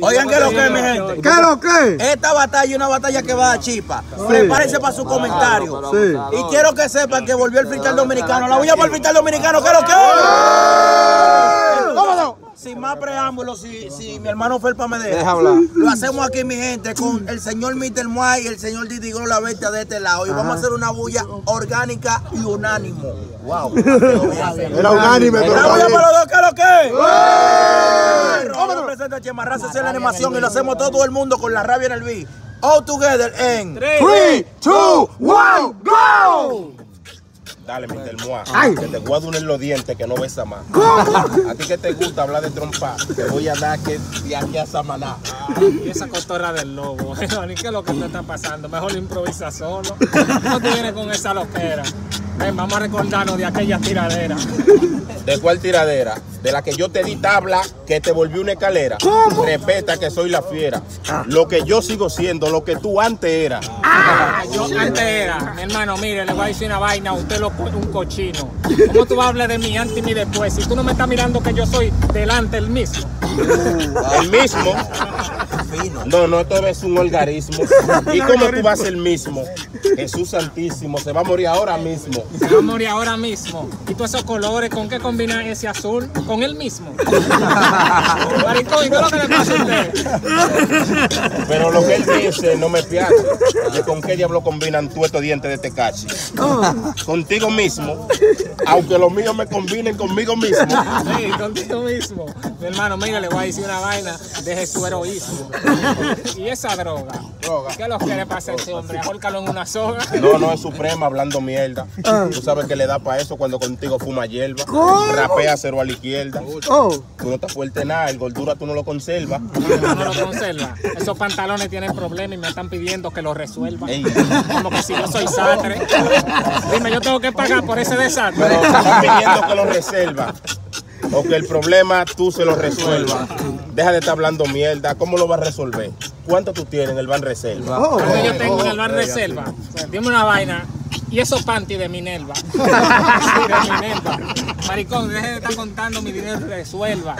Oigan, ¿qué es lo que es, mi gente? ¿Qué es lo que? Esta batalla es una batalla que va a chipa. Prepárense para su comentario. Sí. Y quiero que sepan que volvió el freestyle dominicano. La voy a por el freestyle dominicano. ¿Qué es lo que es? Sin más preámbulos, si, si mi hermano Felpa me deja, Deja hablar. lo hacemos aquí, mi gente, con el señor Mr. Muay y el señor Didi Gro, la bestia de este lado. Y vamos a hacer una bulla orgánica y unánimo. Wow. Era unánime, pero Una bulla para los dos, ¿qué es lo que es? Robo presenta a Chema Raza, hacer la animación y lo hacemos todo el mundo con la rabia en el beat. All together en 3, 2, 1, go! Dale, Mr. Moa, Ay. que te voy a doler los dientes que no besa más. A ti que te gusta hablar de trompa, te voy a dar que de aquí a Samaná. Y esa cotorra del lobo, ni qué es lo que te está pasando, mejor improvisa solo. No te vienes con esa loquera. Ven, vamos a recordarnos de aquella tiradera. ¿De cuál tiradera? De la que yo te di tabla, que te volví una escalera. Respeta que soy la fiera. Lo que yo sigo siendo, lo que tú antes eras. Yo antes era, mi hermano, mire, le voy a decir una vaina, usted lo un cochino. ¿Cómo tú vas a hablar de mí antes y mí después? Si tú no me estás mirando que yo soy delante el mismo. El mismo. No, no, esto es un organismo. ¿Y cómo tú vas el mismo? Jesús Santísimo, se va a morir ahora mismo. Se va a morir ahora mismo. ¿Y todos esos colores, con qué combina ese azul? Con el mismo. Maricón, ¿y qué es lo que le pasa a usted? Pero lo que él dice no me piace. ¿De con qué diablo combinan tú estos dientes de Tecachi? Contigo mismo, aunque los míos me combinen conmigo mismo. Sí, contigo mismo. Mi hermano, mira, le voy a decir una vaina. Deje su heroísmo. Y esa droga. ¿Qué lo que le pasa a ese hombre? Ahórcalo en una soga. No, no es suprema hablando mierda. Tú sabes que le da para eso cuando contigo fuma hierba. Rapea cero a la izquierda. Oh, Tú no estás fuerte nada, el gordura tú no lo conservas. No lo conserva. Esos pantalones tienen problemas y me están pidiendo que los resuelva. Ey. Como que si yo soy sastre. Dime, yo tengo que pagar por ese desastre. Pero están pidiendo que lo reserva. O que el problema tú se lo resuelvas. Deja de estar hablando mierda. ¿Cómo lo vas a resolver? ¿Cuánto tú tienes en el ban reserva? oh. Lo que yo tengo en el bar reserva. Dime una vaina. Y esos panties de Minerva. Sí, de Minerva. Maricón, deje de estar contando mi dinero resuelva.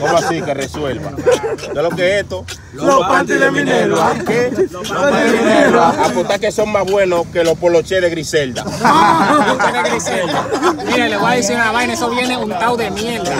¿Cómo así que resuelva? ¿De lo que es esto? Los panties de Minerva. ¿Qué? Los panties de Minerva. Apostar que son más buenos que los poloches de Griselda. De Griselda. Mire, le voy a decir una vaina, eso viene untado de mierda.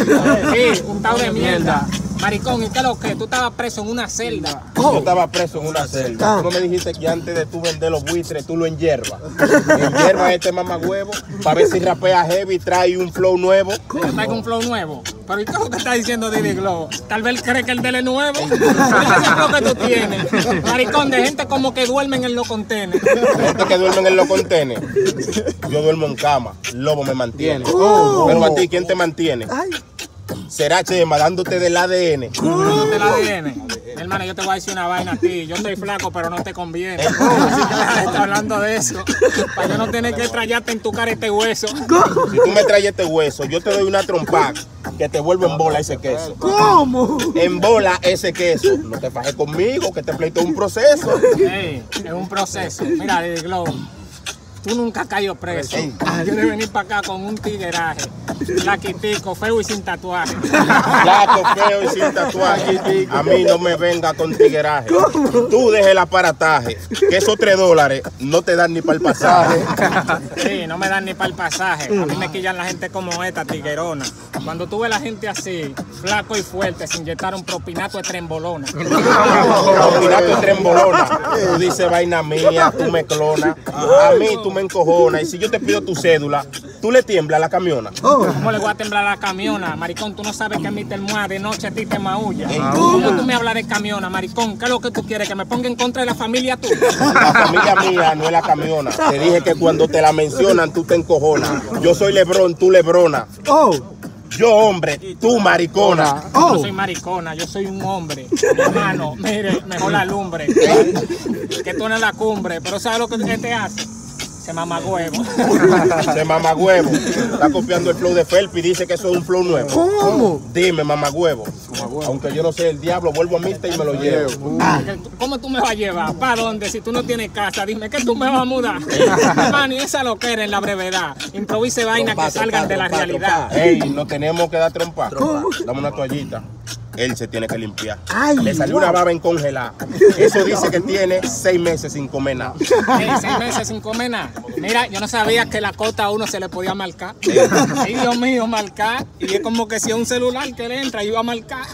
Sí, untado de mierda. Maricón, ¿y qué es lo que? Tú estabas preso en una celda. Yo estaba preso en una celda. Tú no me dijiste que antes de tú vender los buitres, tú lo enyervas. Enyerva este mamagüevo para ver si rapea heavy y trae un flow nuevo. Yo traigo un flow nuevo. Pero ¿y qué es lo que está diciendo Didi Globo? Tal vez cree que el de él es nuevo. ¿Qué es el flow que tú tienes? Maricón, de gente como que duermen en los contenedores. Gente que duermen en los contenes. Yo duermo en cama. Lobo me mantiene. Oh. Pero a ti, ¿quién te mantiene? Ay, Será Chema dándote del ADN. No te la viene. Hermano, yo te voy a decir una vaina a ti. Yo estoy flaco, pero no te conviene. Así que estar hablando de eso. Para yo no tener que trayarte en tu cara este hueso. Si tú me traes este hueso, yo te doy una trompa que te vuelve en bola ese queso. ¿cómo? En bola ese queso. No te fajes conmigo, que te pleito es un proceso. Ey, es un proceso. Mira, Didi Globo. Tú nunca has caído preso. Quieres venir para acá con un tigueraje. Flaquitico, feo y sin tatuaje. Flaco, feo y sin tatuaje. A mí no me venga con tigueraje. Tú deja el aparataje, que esos tres dólares no te dan ni para el pasaje. Sí, no me dan ni para el pasaje. A mí me quillan la gente como esta, tiguerona. Cuando tú ves la gente así, flaco y fuerte, se inyectaron propinato de trembolona. Propinato trembolona. Tú dices vaina mía, tú me clonas. A mí tú me encojonas. Y si yo te pido tu cédula, tú le tiemblas a la camiona. ¿Cómo le voy a temblar a la camiona? Maricón, tú no sabes que mi termoa de noche a ti te maulla. ¿Cómo tú me hablas de camiona, maricón? ¿Qué es lo que tú quieres? ¿Que me ponga en contra de la familia tuya? La familia mía no es la camiona. Te dije que cuando te la mencionan, tú te encojonas. Yo soy Lebrón, tú Lebrona. Oh, Yo hombre, tú maricona. Yo no oh. soy maricona, yo soy un hombre. Hermano, mire, mejor la lumbre. Que tú en la cumbre. Pero ¿sabes lo que te hace? Se mama huevo. Se mamagüevo. Está copiando el flow de Felpi y dice que eso es un flow nuevo. ¿Cómo? Dime, mamagüevo. Aunque yo no sé el diablo, vuelvo a Mista y me lo llevo. ¿Cómo tú me vas a llevar? ¿Para dónde? Si tú no tienes casa, dime que tú me vas a mudar. Hermano, y esa lo que era en la brevedad. Improvise vainas que salgan de la realidad. Ey, no tenemos que dar trompa. Dame una toallita. él se tiene que limpiar. Ay, Le salió una baba en congelar. Eso dice que tiene seis meses sin comer nada. Seis meses sin comer nada. Mira, yo no sabía que la cota a uno se le podía marcar. Ay, Dios mío, marcar. Y es como que si es un celular que le entra y iba a marcar.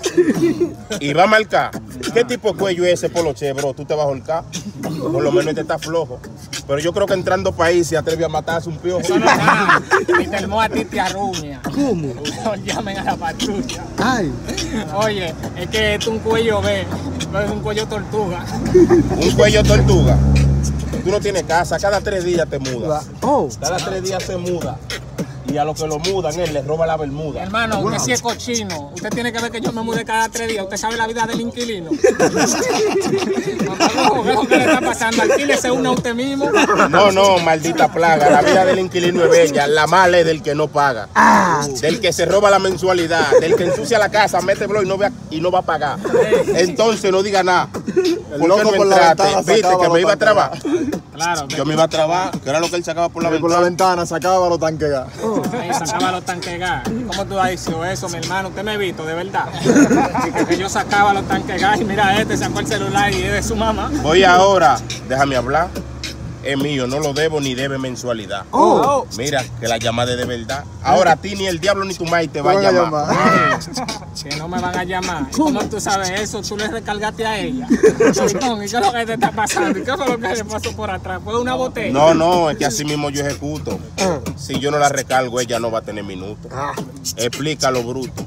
Y va a marcar. ¿Qué tipo de cuello es ese poloche, bro? Tú te vas a holcar. Por lo menos este está flojo. Pero yo creo que entrando país se atreve a matarse un piojo. Eso no es nada. Y te a ti te arruña. ¿Cómo? llamen a la patrulla. Ay. Oye, es que es un cuello B, no es un cuello tortuga. Un cuello tortuga. Tú no tienes casa, cada tres días te mudas. Oh. Cada tres días se muda. Y a los que lo mudan, él les roba la bermuda. Hermano, usted sí es cochino. Usted tiene que ver que yo me mude cada tres días. Usted sabe la vida del inquilino. ¿qué es lo que le está pasando? Alquílese uno a usted mismo. No, no, maldita plaga. La vida del inquilino es bella. La mala es del que no paga. Del que se roba la mensualidad. Del que ensucia la casa, mete blog y no, va, y no va a pagar. Entonces no diga nada. ¿Por qué loco no por la ventana Viste que me iba a trabar. Claro, Yo me iba a trabar, que era lo que él sacaba por la Por la ventana. ventana sacaba los tanques gas. Ahí sacaba los tanques gas. ¿Cómo tú has dicho eso, mi hermano? Usted me ha visto, de verdad. Que, que yo sacaba los tanques gas y mira, este sacó el celular y es de su mamá. Voy ahora, déjame hablar. Es mío, no lo debo ni debe mensualidad. Oh. Mira, que la llamada es de verdad. Ahora a ti ni el diablo ni tu maíz te va a Van a llamar. llamar. Que no me van a llamar. ¿Y ¿Cómo tú sabes eso? Tú le recargaste a ella. ¿y qué es lo que te está pasando? ¿Y qué fue lo que le pasó por atrás? ¿Fue una botella? No, no, es que así mismo yo ejecuto. Si yo no la recargo, ella no va a tener minutos. Explícalo, bruto.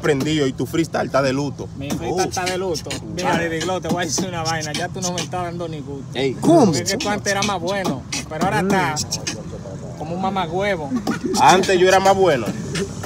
Prendido y tu freestyle está de luto. Mi frita está de luto. Mira, Didi Glow, te voy a decir una vaina. Ya tú no me estás dando ni gusto. Ey, Porque es que tú antes eras más bueno. Pero ahora está como un mamagüevo. antes yo era más bueno.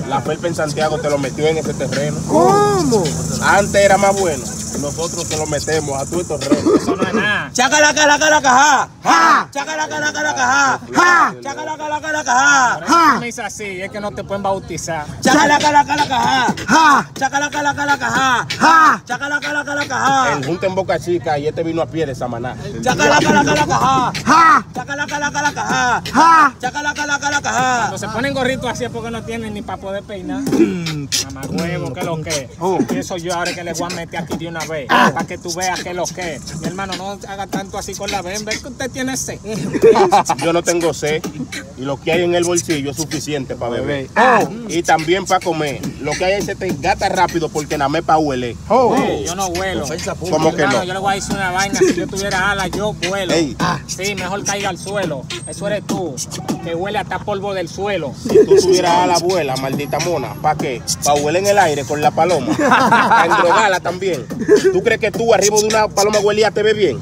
La Felpa en Santiago te lo metió en ese terreno. ¿Cómo? Antes era más bueno. Nosotros te lo metemos a tu terreno. Eso no es nada. Chaca la cara, cara, caja. Ja. Chaca la cara, cara, caja. Ja. Chaca la cara, cara, caja. Eso me dice así, es que no te pueden bautizar. Chaca la cara, cara, caja. Ja. Chaca la cara, cara, caja. Ja. Chaca la cara, cara, caja. El junta en Boca Chica y este vino a pie de Samaná. Chaca la cara, cara, caja. Ja. Chaca la cara, cara, caja. Ja. Chaca la cara, cara, caja. Cuando se ponen gorritos así es porque no tienen ni para poder peinar. Mamagüevo, ¿qué lo que? Eso yo ahora que le voy a meter aquí de una vez. Para que tú veas qué lo que. Mi hermano, no haga tanto así con la ven. Ve que usted tiene sed. Yo no tengo sed y lo que hay en el bolsillo es suficiente para beber. Oh. Y también para comer. Lo que hay ahí se te gasta rápido porque nada más para huele. Oh. Yo no vuelo. ¿Cómo que no? Yo le voy a decir una vaina. Si yo tuviera alas, yo vuelo. Ey. Sí, mejor caiga al suelo. Eso eres tú. Que huele hasta polvo del suelo. Si tú tuvieras a la abuela, maldita mona, ¿para qué? Para huele en el aire con la paloma. Para endrogarla también. ¿Tú crees que tú arriba de una paloma huelía te ves bien?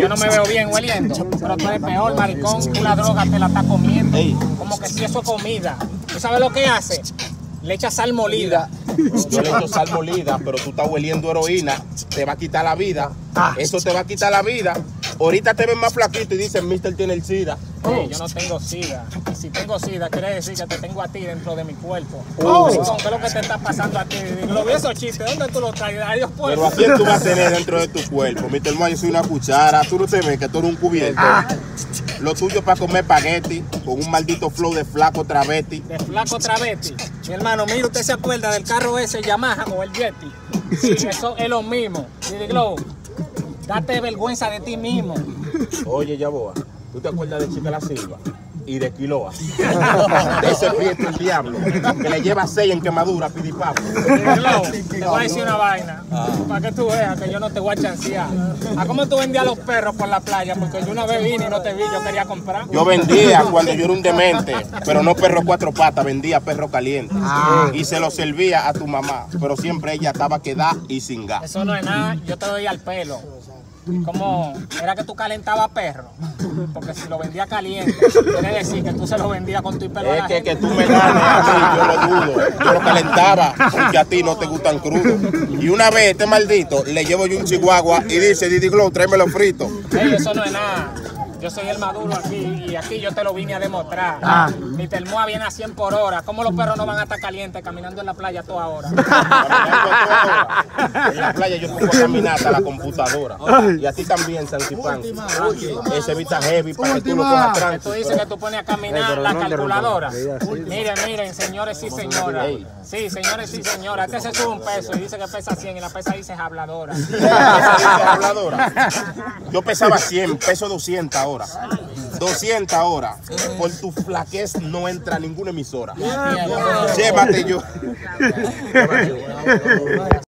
Yo no me veo bien hueliendo, pero tú eres peor, maricón. Tú la droga te la estás comiendo. Como que si eso es comida. ¿Tú sabes lo que hace? Le echa sal molida. Yo le echo sal molida, pero tú estás hueliendo heroína, te va a quitar la vida. Eso te va a quitar la vida. Ahorita te ves más flaquito y dicen, Mister tiene el SIDA. Ey, yo no tengo sida. Y si tengo sida, quiere decir que te tengo a ti dentro de mi cuerpo. Oh. ¿qué es lo que te está pasando a ti? Lo vi esos chistes, ¿dónde tú los traes? Adiós, pues. Pero ¿a quién tú vas a tener dentro de tu cuerpo? Mr. Mo, yo soy una cuchara. Tú no te ves que tú eres un cubierto. Lo tuyo es para comer espagueti con un maldito flow de flaco travesti. De flaco travesti. Mi hermano, mira, usted se acuerda del carro ese Yamaha o el Yeti. Sí, eso es lo mismo. Didi Glow, date vergüenza de ti mismo. Oye, Yaboa, ¿tú te acuerdas de Chica La Silva? Y de Quiloa. De ese prieto el diablo. Que le lleva seis en quemadura. Didi Glow, te voy a decir una vaina. Para que tú veas que yo no te voy a chancear. ¿A cómo tú vendías los perros por la playa? Porque yo una vez vine y no te vi, yo quería comprar. Yo vendía cuando yo era un demente, pero no perro cuatro patas, vendía perro caliente. Y se lo servía a tu mamá, pero siempre ella estaba quedada y sin gas. Eso no es nada, yo te doy al pelo. Como era que tú calentabas perro, porque si lo vendía caliente, quiere decir que tú se lo vendías con tu pelo Es que, gente. que tú me ganes a mí, yo lo dudo. Yo lo calentaba porque a ti no te gustan crudos. Y una vez este maldito le llevo yo un chihuahua y dice, Didi Glow, tráemelo frito. Ey, eso no es nada. Yo soy el maduro aquí y aquí yo te lo vine a demostrar. Ah. Mi termoa viene a 100 por hora. ¿Cómo los perros no van a estar calientes caminando en la playa toda hora? Caminando toda hora. En la playa yo pongo a caminar hasta la computadora. Y a ti también, Sancipán. Ese vista heavy para que tú lo cojas tranquilo. tú dices que tú pones a caminar la calculadora. Miren, miren, señores y señoras. Sí, señores y señoras. Este se sube un peso y dice que pesa 100 y la pesa dice habladora. Esa dice habladora. Yo pesaba 100, peso 200 ahora. 200 ahora. Por tu flaquez no entra ninguna emisora. Llévate yo.